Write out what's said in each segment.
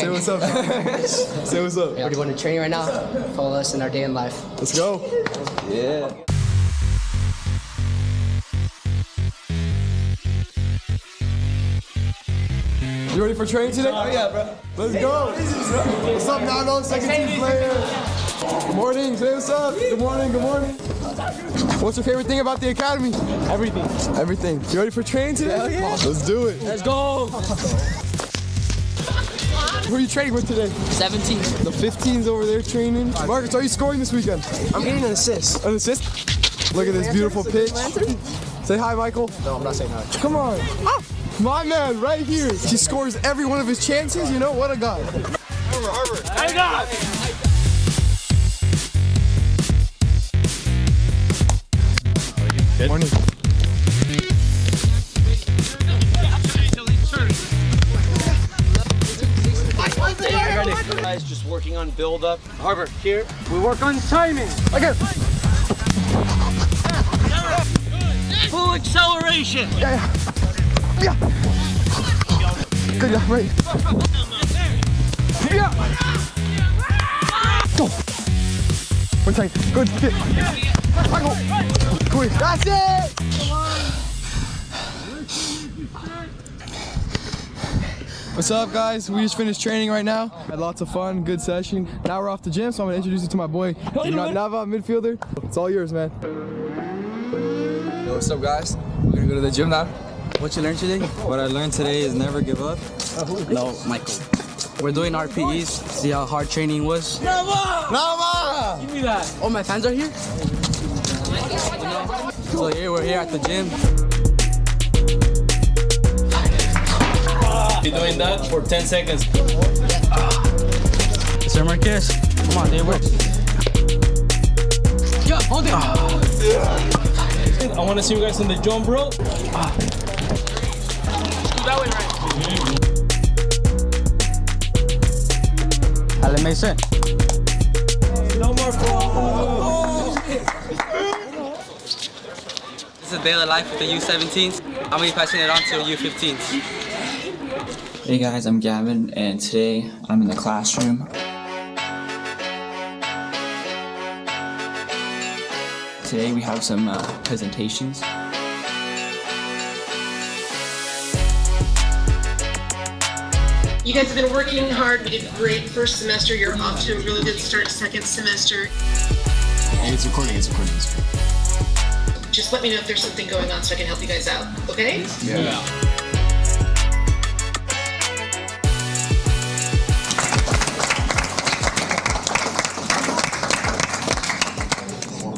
Say what's up. Say what's up. Already going to training right now. Follow us in our day in life. Let's go. Yeah. You ready for training today? Oh yeah, bro. Let's go. What's up, Nano? Oh, second team player. Good morning. Say what's up. Good morning. Good morning. What's your favorite thing about the academy? Everything. Everything. You ready for training today? Hell yeah. Let's do it. Let's go. Who are you training with today? 17. The 15s over there training. Marcus, are you scoring this weekend? I'm getting an assist. An assist? Look at this beautiful pitch. Say hi, Michael. No, I'm not saying that. Come on. My man, right here. He scores every one of his chances. You know, what a guy. I got. Morning. Guys, just working on build up. Harbor, here. We work on timing. Okay. Full acceleration. Yeah, yeah. Yeah. Good job, right. Yeah. Go. One time. Good hit. Michael. Good. That's it. What's up, guys? We just finished training right now. Had lots of fun, good session. Now we're off the gym, so I'm gonna introduce you to my boy, Nava, midfielder. It's all yours, man. Yo, what's up, guys? We're gonna go to the gym now. What you learned today? What I learned today is never give up. No, Michael. We're doing RPEs. See how hard training was? Nava! Nava! Give me that. Oh, my fans are here? So here we're here at the gym. Doing that for 10 seconds. Sir Marquez. Come on, they work. Yeah, hold it. I want to see you guys on the jump bro. rope. Dale, Mason. No more fall. This is a daily life with the U17s. I'm gonna be passing it on to the U15s. Hey guys, I'm Gavin, and today I'm in the classroom. Today we have some uh, presentations. You guys have been working hard. We did great first semester. You're off to a really good start second semester. It's recording, it's recording. It's recording. Just let me know if there's something going on so I can help you guys out, okay?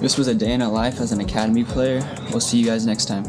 This was a day in a life as an academy player. We'll see you guys next time.